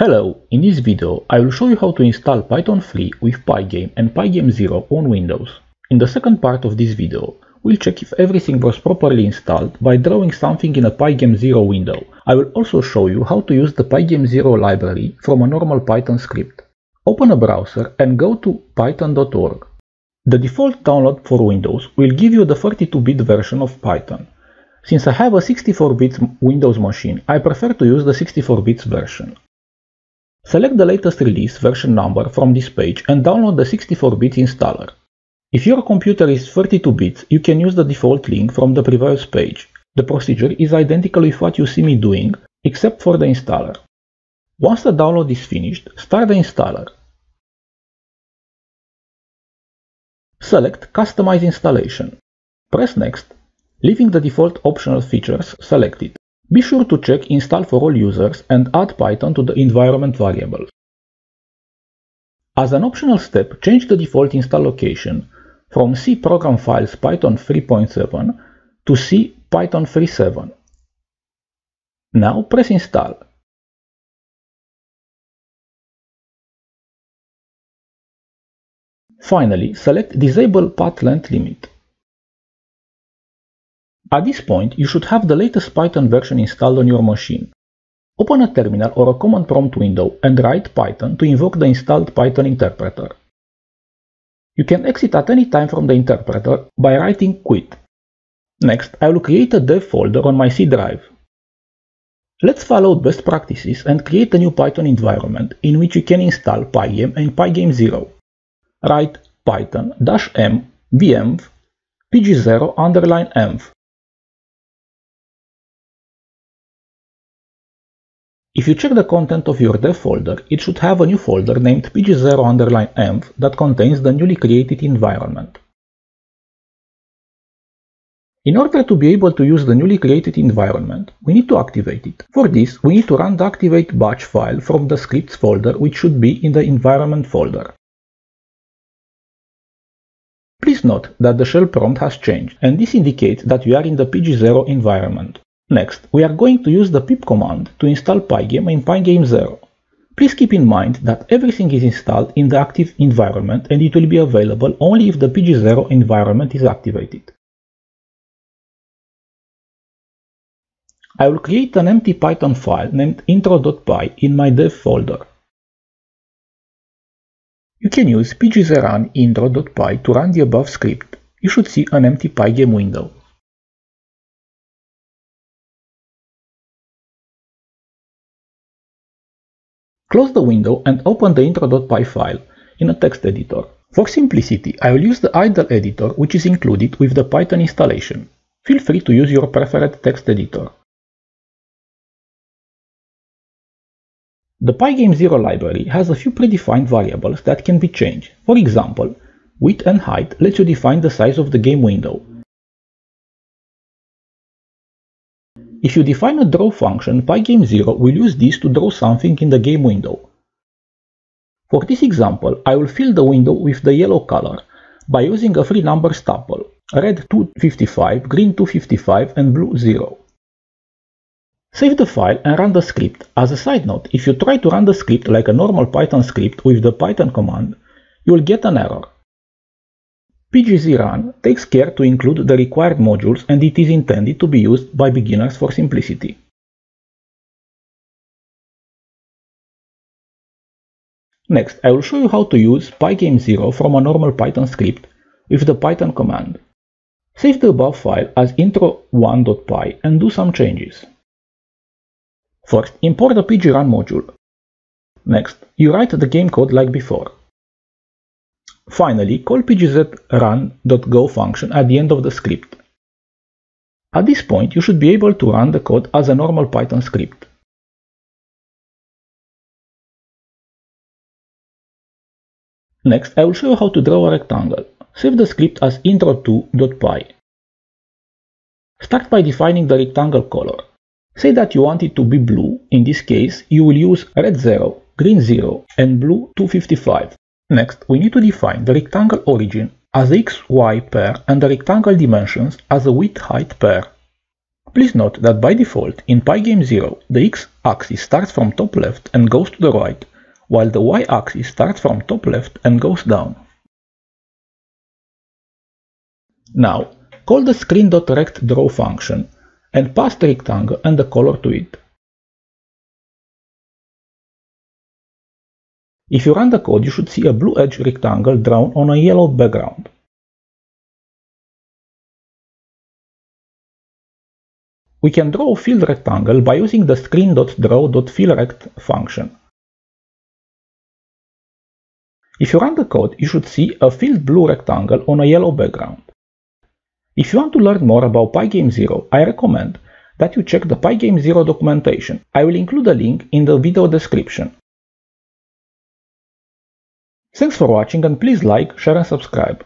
Hello, in this video I will show you how to install Python 3 with Pygame and Pygame 0 on Windows. In the second part of this video, we'll check if everything was properly installed by drawing something in a Pygame 0 window. I will also show you how to use the Pygame 0 library from a normal Python script. Open a browser and go to python.org. The default download for Windows will give you the 32-bit version of Python. Since I have a 64-bit Windows machine, I prefer to use the 64-bit version. Select the latest release version number from this page and download the 64-bit installer. If your computer is 32 bits, you can use the default link from the previous page. The procedure is identical with what you see me doing, except for the installer. Once the download is finished, start the installer. Select Customize installation. Press Next, leaving the default optional features selected. Be sure to check Install for all users and add Python to the environment variables. As an optional step, change the default install location from C program files Python 3.7 to C Python 3.7. Now press install. Finally, select Disable Path Length Limit. At this point, you should have the latest Python version installed on your machine. Open a terminal or a command prompt window and write Python to invoke the installed Python interpreter. You can exit at any time from the interpreter by writing quit. Next, I will create a dev folder on my C drive. Let's follow best practices and create a new Python environment in which you can install Pygame and Pygame 0. Write python-m venv pg0 underline env If you check the content of your dev folder, it should have a new folder named pg0-env that contains the newly created environment. In order to be able to use the newly created environment, we need to activate it. For this, we need to run the activate batch file from the scripts folder which should be in the environment folder. Please note that the shell prompt has changed, and this indicates that we are in the pg0 environment. Next, we are going to use the pip command to install Pygame in Pygame 0. Please keep in mind that everything is installed in the active environment and it will be available only if the PG0 environment is activated. I will create an empty Python file named intro.py in my dev folder. You can use pgzrun intro.py to run the above script. You should see an empty Pygame window. Close the window and open the intro.py file in a text editor. For simplicity, I will use the idle editor which is included with the Python installation. Feel free to use your preferred text editor. The Pygame0 library has a few predefined variables that can be changed. For example, width and height lets you define the size of the game window, If you define a draw function, Pygame0 will use this to draw something in the game window. For this example, I will fill the window with the yellow color by using a free numbers tuple, red 255, green 255 and blue 0. Save the file and run the script. As a side note, if you try to run the script like a normal Python script with the Python command, you will get an error. PGZRun takes care to include the required modules and it is intended to be used by beginners for simplicity. Next, I will show you how to use Pygame0 from a normal Python script with the Python command. Save the above file as intro1.py and do some changes. First, import the pgzrun module. Next, you write the game code like before. Finally, call pgzrun.go function at the end of the script. At this point, you should be able to run the code as a normal Python script. Next, I will show you how to draw a rectangle. Save the script as intro2.py. Start by defining the rectangle color. Say that you want it to be blue. In this case, you will use red 0, green 0, and blue 255. Next, we need to define the rectangle origin as xy pair and the rectangle dimensions as a width-height pair. Please note that by default, in Pygame 0, the x-axis starts from top left and goes to the right, while the y-axis starts from top left and goes down. Now, call the screen.rectDraw function and pass the rectangle and the color to it. If you run the code, you should see a blue edge rectangle drawn on a yellow background. We can draw a filled rectangle by using the screen.draw.fillRect function. If you run the code, you should see a filled blue rectangle on a yellow background. If you want to learn more about Pygame 0, I recommend that you check the Pygame 0 documentation. I will include a link in the video description. Thanks for watching and please like, share and subscribe.